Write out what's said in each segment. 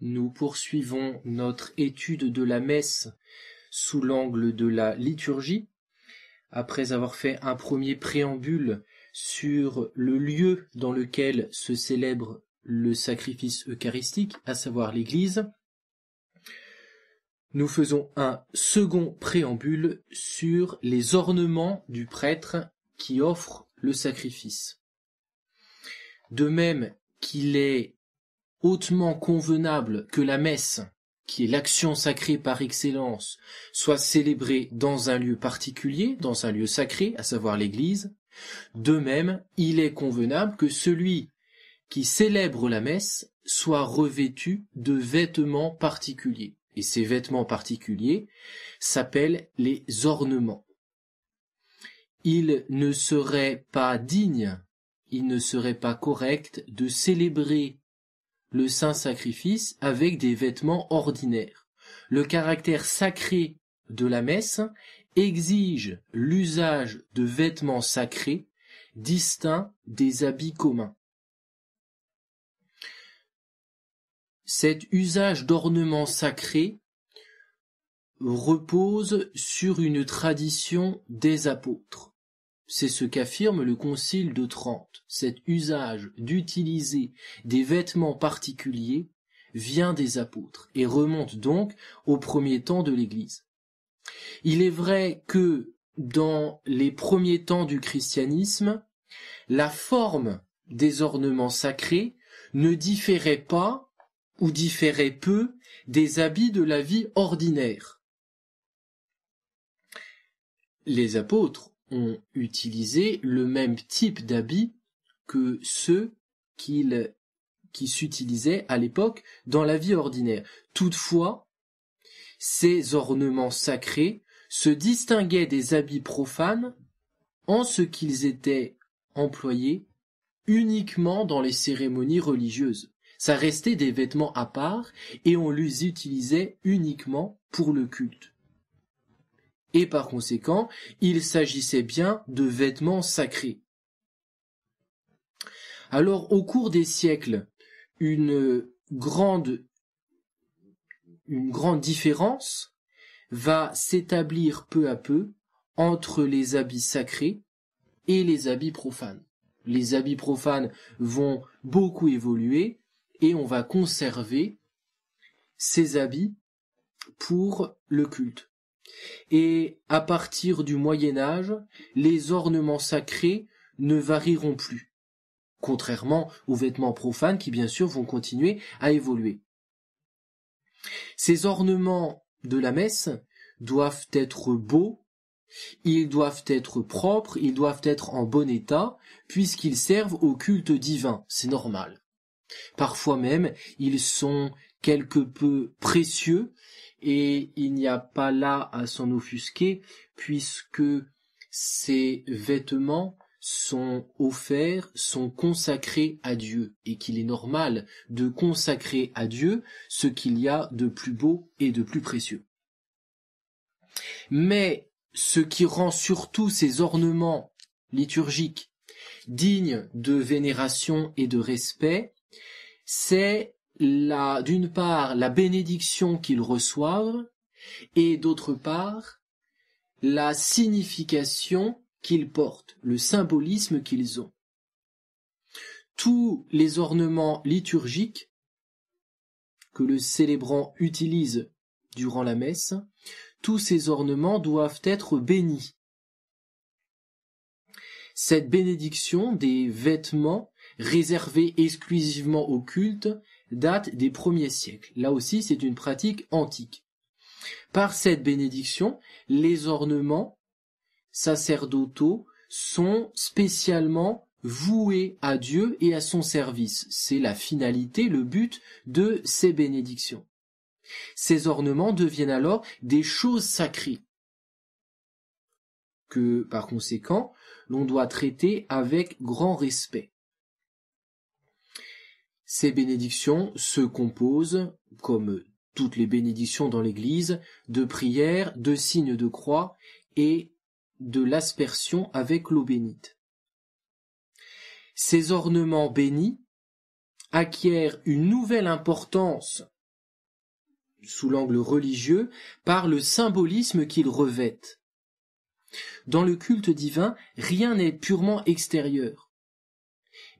Nous poursuivons notre étude de la messe sous l'angle de la liturgie, après avoir fait un premier préambule sur le lieu dans lequel se célèbre le sacrifice eucharistique, à savoir l'Église. Nous faisons un second préambule sur les ornements du prêtre qui offre le sacrifice. De même qu'il est hautement convenable que la messe, qui est l'action sacrée par excellence, soit célébrée dans un lieu particulier, dans un lieu sacré, à savoir l'église, de même, il est convenable que celui qui célèbre la messe soit revêtu de vêtements particuliers. Et ces vêtements particuliers s'appellent les ornements. Il ne serait pas digne, il ne serait pas correct de célébrer le saint sacrifice avec des vêtements ordinaires. Le caractère sacré de la messe exige l'usage de vêtements sacrés distincts des habits communs. Cet usage d'ornements sacrés repose sur une tradition des apôtres. C'est ce qu'affirme le Concile de Trente. Cet usage d'utiliser des vêtements particuliers vient des apôtres et remonte donc au premier temps de l'Église. Il est vrai que dans les premiers temps du christianisme, la forme des ornements sacrés ne différait pas ou différait peu des habits de la vie ordinaire. Les apôtres ont utilisé le même type d'habits que ceux qu'ils qui s'utilisaient à l'époque dans la vie ordinaire. Toutefois, ces ornements sacrés se distinguaient des habits profanes en ce qu'ils étaient employés uniquement dans les cérémonies religieuses. Ça restait des vêtements à part et on les utilisait uniquement pour le culte et par conséquent, il s'agissait bien de vêtements sacrés. Alors, au cours des siècles, une grande, une grande différence va s'établir peu à peu entre les habits sacrés et les habits profanes. Les habits profanes vont beaucoup évoluer et on va conserver ces habits pour le culte. Et à partir du Moyen Âge, les ornements sacrés ne varieront plus, contrairement aux vêtements profanes qui bien sûr vont continuer à évoluer. Ces ornements de la messe doivent être beaux, ils doivent être propres, ils doivent être en bon état, puisqu'ils servent au culte divin, c'est normal. Parfois même, ils sont quelque peu précieux et il n'y a pas là à s'en offusquer puisque ces vêtements sont offerts, sont consacrés à Dieu, et qu'il est normal de consacrer à Dieu ce qu'il y a de plus beau et de plus précieux. Mais ce qui rend surtout ces ornements liturgiques dignes de vénération et de respect, c'est la, d'une part, la bénédiction qu'ils reçoivent, et d'autre part, la signification qu'ils portent, le symbolisme qu'ils ont. Tous les ornements liturgiques que le célébrant utilise durant la messe, tous ces ornements doivent être bénis. Cette bénédiction des vêtements réservés exclusivement au culte date des premiers siècles. Là aussi, c'est une pratique antique. Par cette bénédiction, les ornements sacerdotaux sont spécialement voués à Dieu et à son service. C'est la finalité, le but de ces bénédictions. Ces ornements deviennent alors des choses sacrées que, par conséquent, l'on doit traiter avec grand respect. Ces bénédictions se composent, comme toutes les bénédictions dans l'Église, de prières, de signes de croix et de l'aspersion avec l'eau bénite. Ces ornements bénis acquièrent une nouvelle importance sous l'angle religieux, par le symbolisme qu'ils revêtent. Dans le culte divin, rien n'est purement extérieur,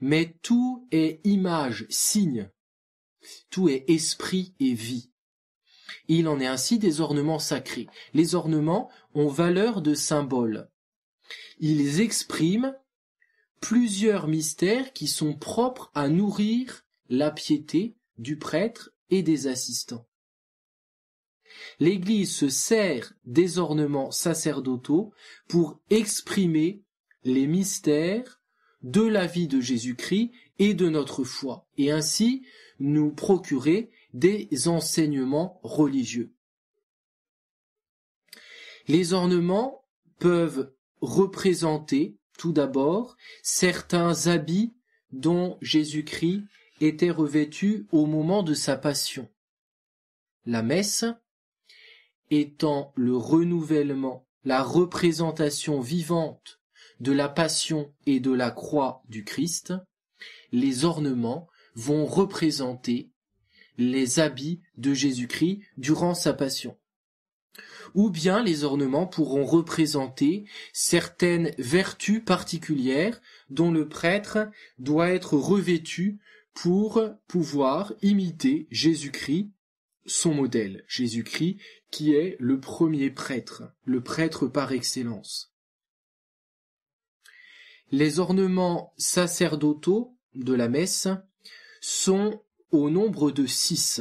mais tout est image, signe, tout est esprit et vie. Il en est ainsi des ornements sacrés. Les ornements ont valeur de symbole. Ils expriment plusieurs mystères qui sont propres à nourrir la piété du prêtre et des assistants. L'Église se sert des ornements sacerdotaux pour exprimer les mystères de la vie de Jésus-Christ et de notre foi, et ainsi nous procurer des enseignements religieux. Les ornements peuvent représenter tout d'abord certains habits dont Jésus-Christ était revêtu au moment de sa passion. La messe étant le renouvellement, la représentation vivante de la passion et de la croix du Christ, les ornements vont représenter les habits de Jésus-Christ durant sa passion. Ou bien les ornements pourront représenter certaines vertus particulières dont le prêtre doit être revêtu pour pouvoir imiter Jésus-Christ, son modèle, Jésus-Christ qui est le premier prêtre, le prêtre par excellence. Les ornements sacerdotaux de la messe sont au nombre de six.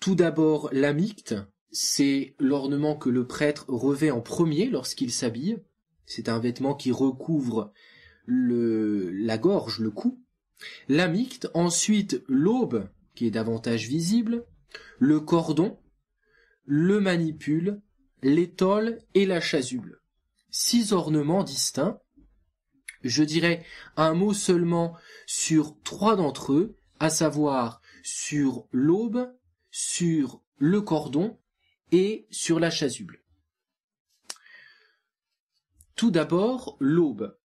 Tout d'abord, l'amicte, c'est l'ornement que le prêtre revêt en premier lorsqu'il s'habille. C'est un vêtement qui recouvre la gorge, le cou. L'amicte, ensuite l'aube, qui est davantage visible, le cordon, le manipule, l'étole et la chasuble. Six ornements distincts je dirais un mot seulement sur trois d'entre eux, à savoir sur l'aube, sur le cordon et sur la chasuble. Tout d'abord, l'aube.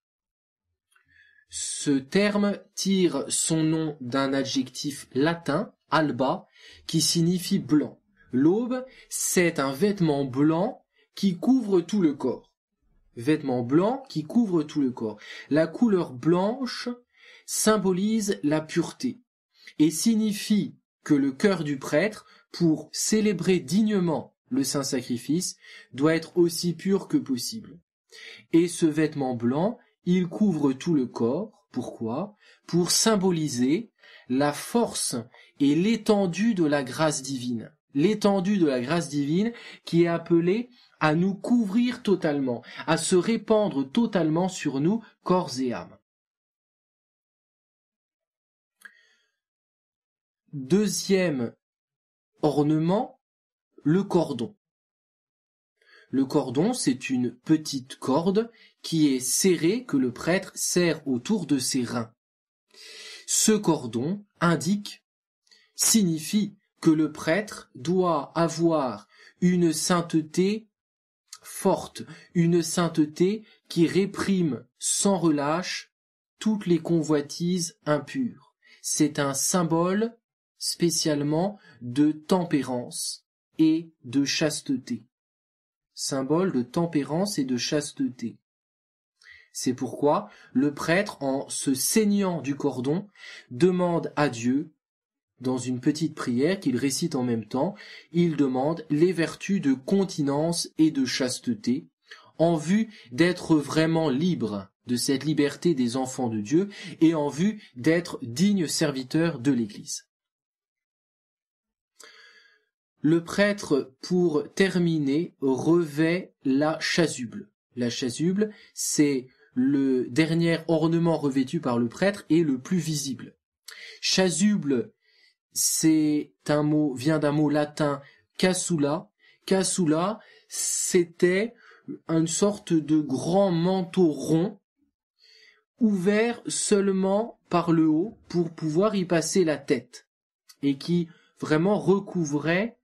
Ce terme tire son nom d'un adjectif latin, alba, qui signifie blanc. L'aube, c'est un vêtement blanc qui couvre tout le corps vêtements blancs qui couvrent tout le corps. La couleur blanche symbolise la pureté et signifie que le cœur du prêtre, pour célébrer dignement le saint sacrifice, doit être aussi pur que possible. Et ce vêtement blanc, il couvre tout le corps. Pourquoi? Pour symboliser la force et l'étendue de la grâce divine. L'étendue de la grâce divine qui est appelée à nous couvrir totalement, à se répandre totalement sur nous, corps et âme. Deuxième ornement, le cordon. Le cordon, c'est une petite corde qui est serrée que le prêtre serre autour de ses reins. Ce cordon indique, signifie que le prêtre doit avoir une sainteté forte, une sainteté qui réprime sans relâche toutes les convoitises impures. C'est un symbole spécialement de tempérance et de chasteté. Symbole de tempérance et de chasteté. C'est pourquoi le prêtre, en se saignant du cordon, demande à Dieu dans une petite prière qu'il récite en même temps, il demande les vertus de continence et de chasteté, en vue d'être vraiment libre de cette liberté des enfants de Dieu et en vue d'être digne serviteur de l'Église. Le prêtre, pour terminer, revêt la chasuble. La chasuble, c'est le dernier ornement revêtu par le prêtre et le plus visible. Chasuble c'est un mot, vient d'un mot latin casula. Casula, c'était une sorte de grand manteau rond, ouvert seulement par le haut pour pouvoir y passer la tête, et qui vraiment recouvrait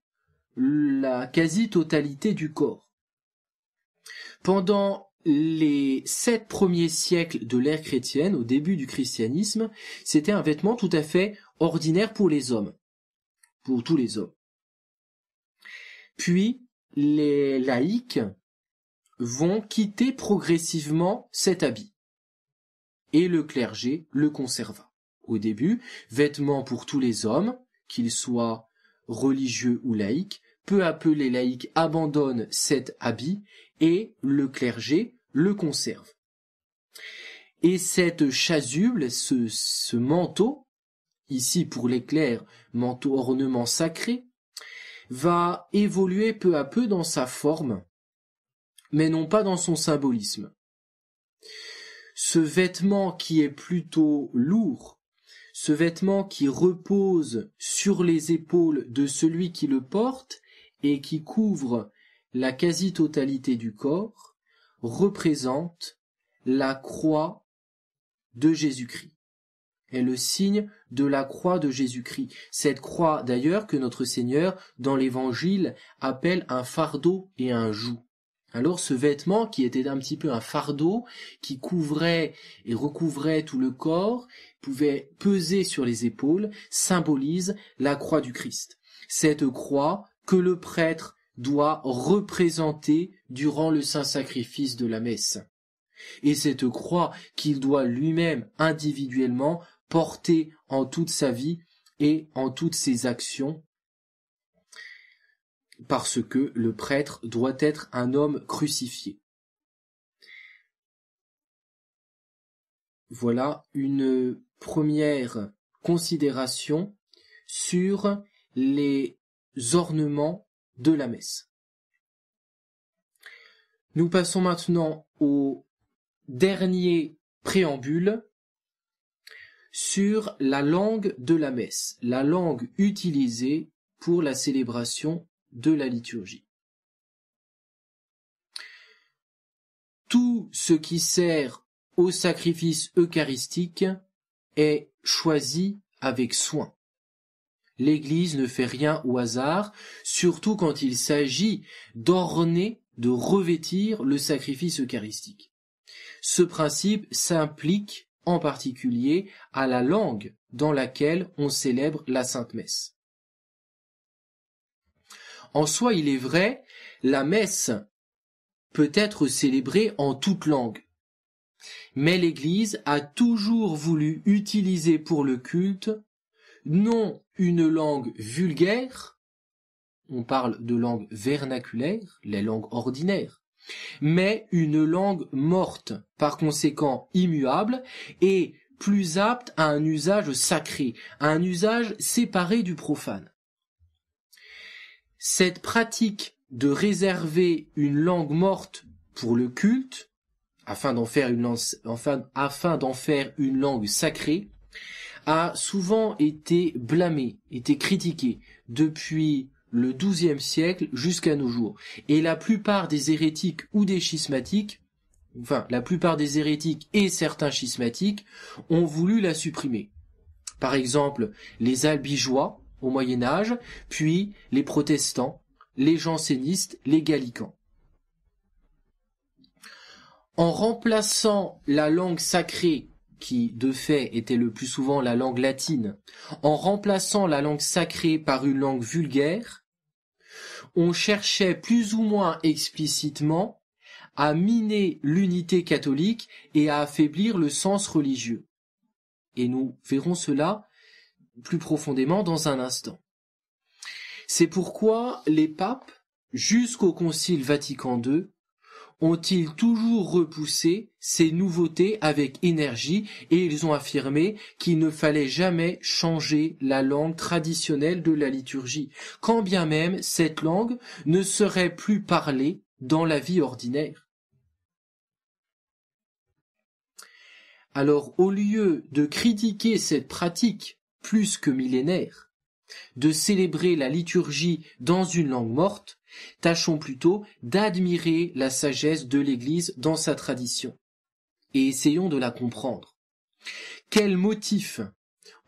la quasi-totalité du corps. Pendant les sept premiers siècles de l'ère chrétienne, au début du christianisme, c'était un vêtement tout à fait ordinaire pour les hommes. pour tous les hommes. Puis, les laïcs vont quitter progressivement cet habit. Et le clergé le conserva. Au début, vêtements pour tous les hommes, qu'ils soient religieux ou laïcs, peu à peu les laïcs abandonnent cet habit et le clergé le conserve. Et cette chasuble, ce, ce manteau, ici pour clercs, manteau ornement sacré, va évoluer peu à peu dans sa forme, mais non pas dans son symbolisme. Ce vêtement qui est plutôt lourd, ce vêtement qui repose sur les épaules de celui qui le porte et qui couvre la quasi-totalité du corps, représente la croix de Jésus-Christ. Est le signe de la croix de Jésus-Christ. Cette croix, d'ailleurs, que notre Seigneur, dans l'Évangile, appelle un fardeau et un joug. Alors ce vêtement, qui était un petit peu un fardeau, qui couvrait et recouvrait tout le corps, pouvait peser sur les épaules, symbolise la croix du Christ. Cette croix que le prêtre doit représenter durant le saint sacrifice de la messe. Et cette croix qu'il doit lui-même individuellement porter en toute sa vie et en toutes ses actions parce que le prêtre doit être un homme crucifié. Voilà une première considération sur les ornements de la messe. Nous passons maintenant au dernier préambule sur la langue de la messe, la langue utilisée pour la célébration de la liturgie. Tout ce qui sert au sacrifice eucharistique est choisi avec soin. L'Église ne fait rien au hasard, surtout quand il s'agit d'orner, de revêtir le sacrifice eucharistique. Ce principe s'implique en particulier à la langue dans laquelle on célèbre la Sainte Messe. En soi, il est vrai, la messe peut être célébrée en toute langue. Mais l'Église a toujours voulu utiliser pour le culte non une langue vulgaire, on parle de langue vernaculaire, les langues ordinaires, mais une langue morte, par conséquent immuable, et plus apte à un usage sacré, à un usage séparé du profane. Cette pratique de réserver une langue morte pour le culte, afin d'en faire une, afin d'en faire une langue sacrée, a souvent été blâmée, été critiquée depuis le XIIe siècle jusqu'à nos jours. Et la plupart des hérétiques ou des schismatiques, enfin la plupart des hérétiques et certains schismatiques, ont voulu la supprimer. Par exemple, les albigeois au Moyen Âge, puis les protestants, les jansénistes, les gallicans. En remplaçant la langue sacrée qui de fait était le plus souvent la langue latine, en remplaçant la langue sacrée par une langue vulgaire, on cherchait plus ou moins explicitement à miner l'unité catholique et à affaiblir le sens religieux. Et nous verrons cela plus profondément dans un instant. C'est pourquoi les papes, jusqu'au Concile Vatican II, ont-ils toujours repoussé ces nouveautés avec énergie et ils ont affirmé qu'il ne fallait jamais changer la langue traditionnelle de la liturgie, quand bien même cette langue ne serait plus parlée dans la vie ordinaire. Alors au lieu de critiquer cette pratique plus que millénaire, de célébrer la liturgie dans une langue morte, Tâchons plutôt d'admirer la sagesse de l'Église dans sa tradition, et essayons de la comprendre. Quels motifs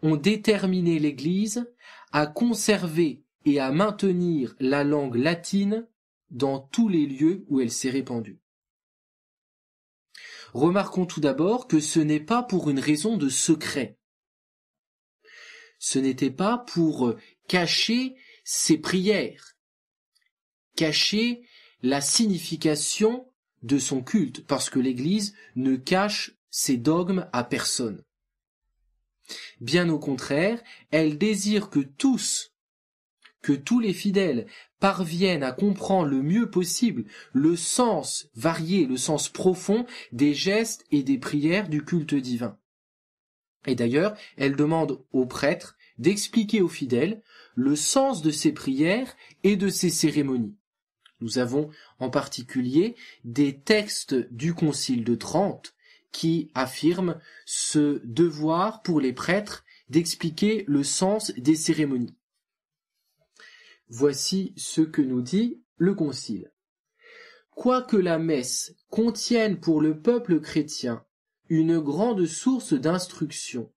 ont déterminé l'Église à conserver et à maintenir la langue latine dans tous les lieux où elle s'est répandue? Remarquons tout d'abord que ce n'est pas pour une raison de secret. Ce n'était pas pour cacher ses prières, cacher la signification de son culte, parce que l'Église ne cache ses dogmes à personne. Bien au contraire, elle désire que tous, que tous les fidèles parviennent à comprendre le mieux possible le sens varié, le sens profond des gestes et des prières du culte divin. Et d'ailleurs, elle demande aux prêtres d'expliquer aux fidèles le sens de ces prières et de ces cérémonies. Nous avons en particulier des textes du Concile de Trente qui affirment ce devoir pour les prêtres d'expliquer le sens des cérémonies. Voici ce que nous dit le Concile. Quoique la messe contienne pour le peuple chrétien une grande source d'instruction,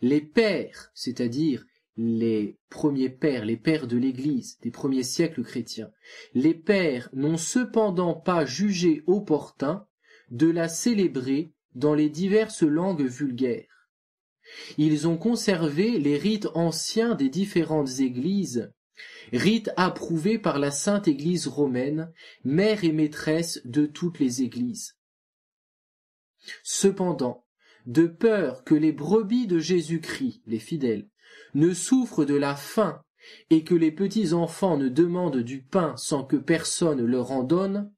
les pères, c'est-à-dire les premiers pères, les pères de l'Église des premiers siècles chrétiens, les pères n'ont cependant pas jugé opportun de la célébrer dans les diverses langues vulgaires. Ils ont conservé les rites anciens des différentes églises Rite approuvé par la Sainte Église romaine, mère et maîtresse de toutes les églises. Cependant, de peur que les brebis de Jésus-Christ, les fidèles, ne souffrent de la faim et que les petits enfants ne demandent du pain sans que personne leur en donne,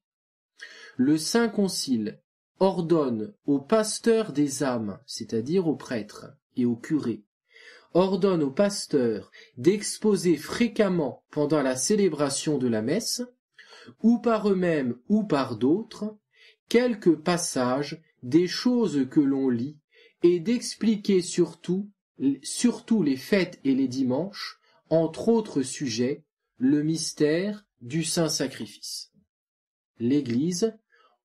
le Saint Concile ordonne aux pasteurs des âmes, c'est-à-dire aux prêtres et aux curés, ordonne aux pasteurs d'exposer fréquemment pendant la célébration de la messe, ou par eux-mêmes ou par d'autres, quelques passages des choses que l'on lit, et d'expliquer surtout, surtout les fêtes et les dimanches, entre autres sujets, le mystère du saint sacrifice. L'Église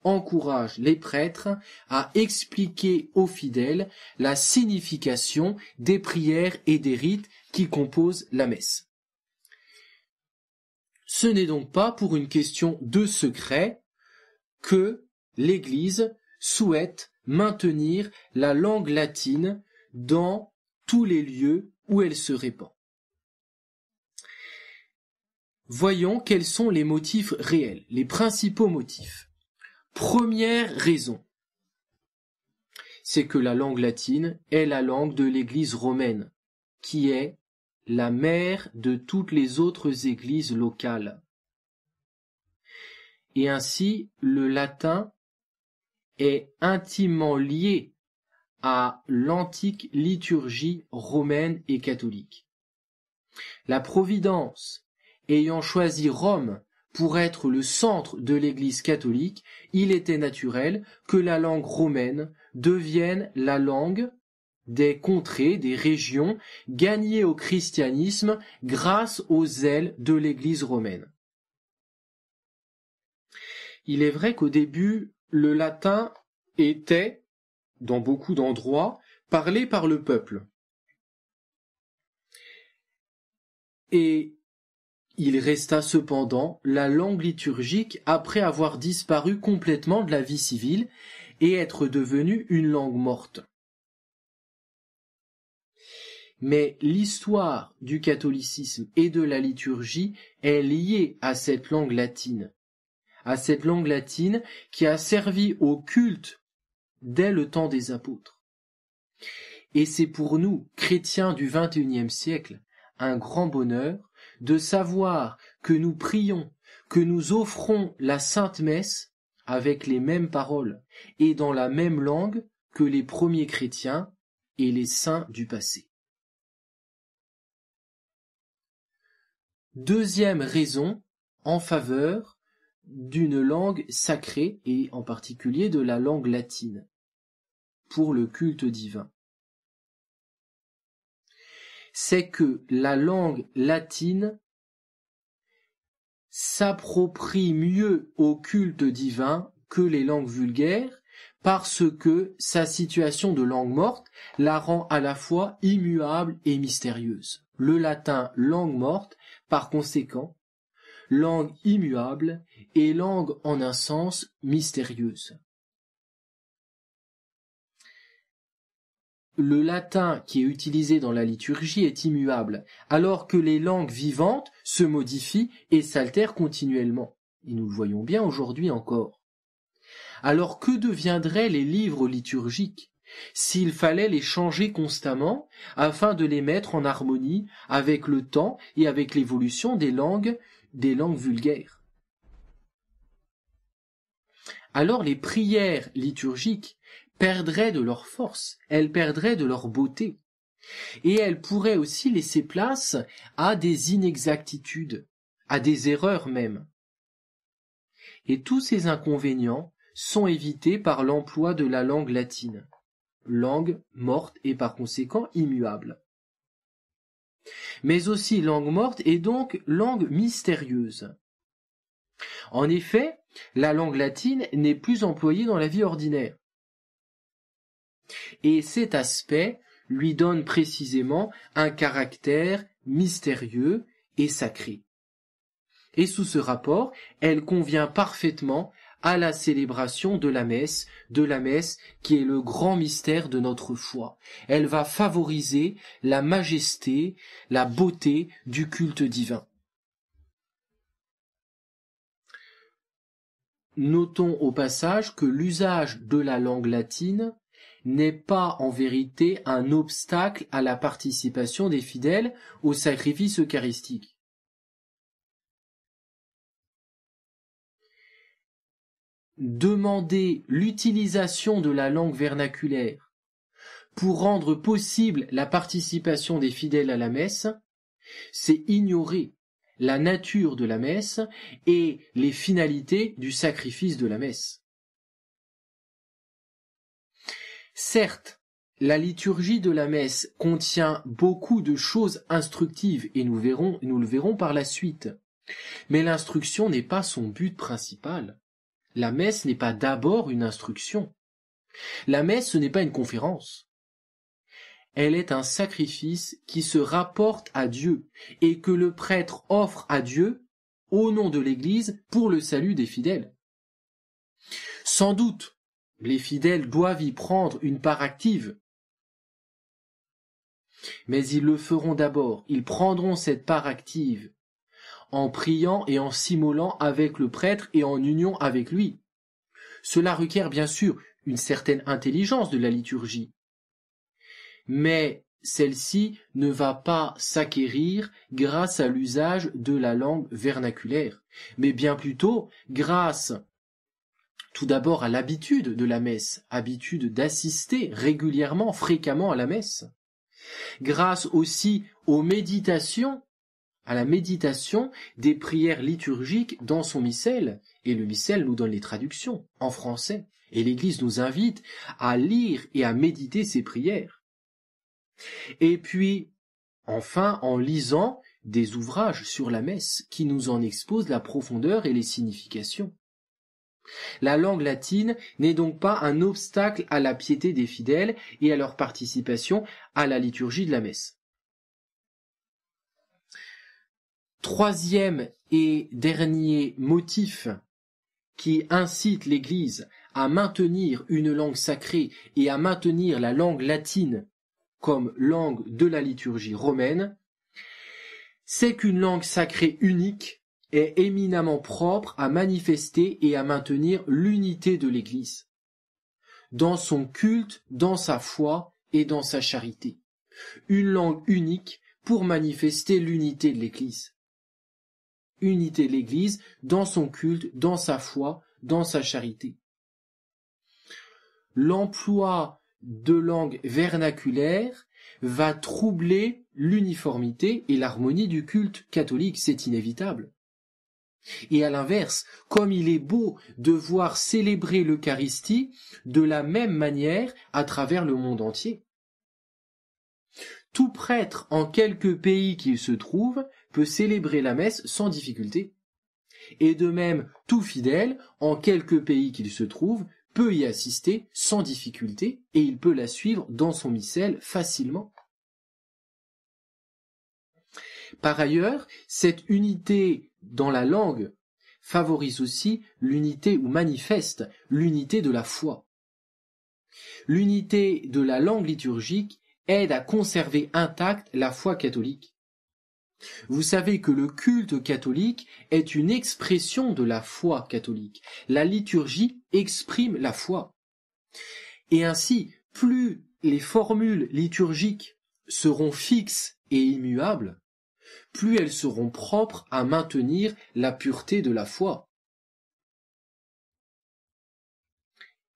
encourage les prêtres à expliquer aux fidèles la signification des prières et des rites qui composent la messe. Ce n'est donc pas pour une question de secret que l'Église souhaite maintenir la langue latine dans tous les lieux où elle se répand. Voyons quels sont les motifs réels, les principaux motifs. Première raison, c'est que la langue latine est la langue de l'Église romaine, qui est la mère de toutes les autres églises locales. Et ainsi, le latin est intimement lié à l'antique liturgie romaine et catholique. La Providence, ayant choisi Rome pour être le centre de l'Église catholique, il était naturel que la langue romaine devienne la langue des contrées, des régions gagnées au christianisme grâce aux ailes de l'Église romaine. Il est vrai qu'au début, le latin était, dans beaucoup d'endroits, parlé par le peuple. Et il resta cependant la langue liturgique après avoir disparu complètement de la vie civile et être devenue une langue morte. Mais l'histoire du catholicisme et de la liturgie est liée à cette langue latine, à cette langue latine qui a servi au culte dès le temps des apôtres. Et c'est pour nous, chrétiens du XXIe siècle, un grand bonheur de savoir que nous prions, que nous offrons la Sainte Messe avec les mêmes paroles et dans la même langue que les premiers chrétiens et les saints du passé. Deuxième raison en faveur d'une langue sacrée et en particulier de la langue latine pour le culte divin c'est que la langue latine s'approprie mieux au culte divin que les langues vulgaires parce que sa situation de langue morte la rend à la fois immuable et mystérieuse. Le latin langue morte, par conséquent, langue immuable et langue en un sens mystérieuse. le latin qui est utilisé dans la liturgie est immuable, alors que les langues vivantes se modifient et s'altèrent continuellement. Et nous le voyons bien aujourd'hui encore. Alors que deviendraient les livres liturgiques? S'il fallait les changer constamment afin de les mettre en harmonie avec le temps et avec l'évolution des langues, des langues vulgaires. Alors les prières liturgiques perdraient de leur force, elles perdraient de leur beauté, et elles pourraient aussi laisser place à des inexactitudes, à des erreurs même. Et tous ces inconvénients sont évités par l'emploi de la langue latine langue morte et par conséquent immuable. Mais aussi langue morte et donc langue mystérieuse. En effet, la langue latine n'est plus employée dans la vie ordinaire. Et cet aspect lui donne précisément un caractère mystérieux et sacré. Et sous ce rapport, elle convient parfaitement à la célébration de la messe, de la messe qui est le grand mystère de notre foi. Elle va favoriser la majesté, la beauté du culte divin. Notons au passage que l'usage de la langue latine n'est pas en vérité un obstacle à la participation des fidèles au sacrifice eucharistique. Demander l'utilisation de la langue vernaculaire pour rendre possible la participation des fidèles à la messe, c'est ignorer la nature de la messe et les finalités du sacrifice de la messe. Certes, la liturgie de la messe contient beaucoup de choses instructives et nous le verrons par la suite. Mais l'instruction n'est pas son but principal. La messe n'est pas d'abord une instruction. La messe, ce n'est pas une conférence. Elle est un sacrifice qui se rapporte à Dieu et que le prêtre offre à Dieu au nom de l'Église pour le salut des fidèles. Sans doute, les fidèles doivent y prendre une part active. Mais ils le feront d'abord, ils prendront cette part active en priant et en s'immolant avec le prêtre et en union avec lui. Cela requiert bien sûr une certaine intelligence de la liturgie. Mais celle-ci ne va pas s'acquérir grâce à l'usage de la langue vernaculaire, mais bien plutôt grâce tout d'abord à l'habitude de la messe, habitude d'assister régulièrement, fréquemment à la messe, grâce aussi aux méditations à la méditation des prières liturgiques dans son missel, et le missel nous donne les traductions en français, et l'Église nous invite à lire et à méditer ces prières. Et puis, enfin, en lisant des ouvrages sur la messe qui nous en exposent la profondeur et les significations. La langue latine n'est donc pas un obstacle à la piété des fidèles et à leur participation à la liturgie de la messe. Troisième et dernier motif qui incite l'Église à maintenir une langue sacrée et à maintenir la langue latine comme langue de la liturgie romaine, c'est qu'une langue sacrée unique est éminemment propre à manifester et à maintenir l'unité de l'Église, dans son culte, dans sa foi et dans sa charité. Une langue unique pour manifester l'unité de l'Église unité l'Église dans son culte, dans sa foi, dans sa charité. L'emploi de langue vernaculaire va troubler l'uniformité et l'harmonie du culte catholique, c'est inévitable. Et à l'inverse, comme il est beau de voir célébrer l'Eucharistie de la même manière à travers le monde entier. Tout prêtre en quelque pays qu'il se trouve peut célébrer la messe sans difficulté. Et de même, tout fidèle, en quelque pays qu'il se trouve, peut y assister sans difficulté et il peut la suivre dans son missel facilement. Par ailleurs, cette unité dans la langue favorise aussi l'unité ou manifeste l'unité de la foi. L'unité de la langue liturgique aide à conserver intacte la foi catholique. Vous savez que le culte catholique est une expression de la foi catholique. La liturgie exprime la foi. Et ainsi, plus les formules liturgiques seront fixes et immuables, plus elles seront propres à maintenir la pureté de la foi.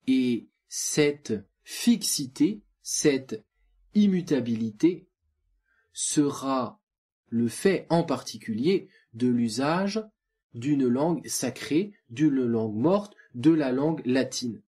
Et cette fixité, cette immutabilité sera le fait en particulier de l'usage d'une langue sacrée, d'une langue morte, de la langue latine.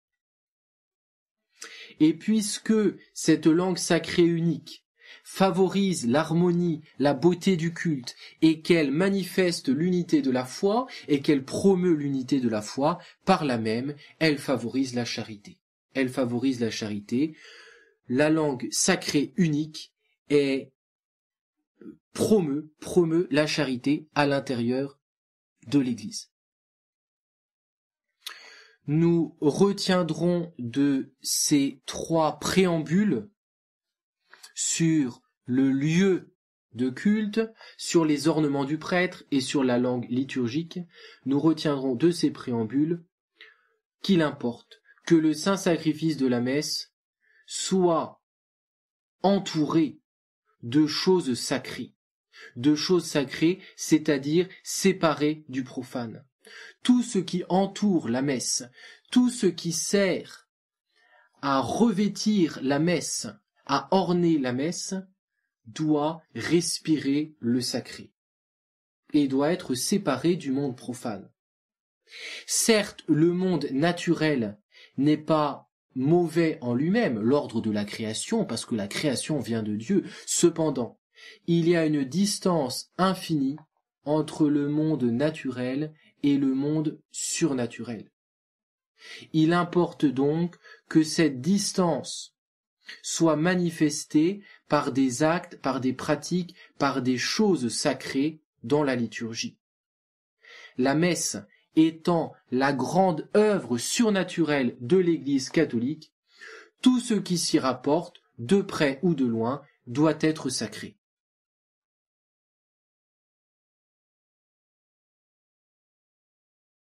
Et puisque cette langue sacrée unique favorise l'harmonie, la beauté du culte, et qu'elle manifeste l'unité de la foi, et qu'elle promeut l'unité de la foi, par là même, elle favorise la charité. Elle favorise la charité. La langue sacrée unique est promeut, promeut la charité à l'intérieur de l'Église. Nous retiendrons de ces trois préambules sur le lieu de culte, sur les ornements du prêtre et sur la langue liturgique, nous retiendrons de ces préambules qu'il importe que le saint sacrifice de la messe soit entouré de choses sacrées, de choses sacrées, c'est-à-dire séparées du profane. Tout ce qui entoure la messe, tout ce qui sert à revêtir la messe, à orner la messe, doit respirer le sacré et doit être séparé du monde profane. Certes, le monde naturel n'est pas mauvais en lui-même, l'ordre de la création, parce que la création vient de Dieu. Cependant, il y a une distance infinie entre le monde naturel et le monde surnaturel. Il importe donc que cette distance soit manifestée par des actes, par des pratiques, par des choses sacrées dans la liturgie. La messe étant la grande œuvre surnaturelle de l'Église catholique, tout ce qui s'y rapporte, de près ou de loin, doit être sacré.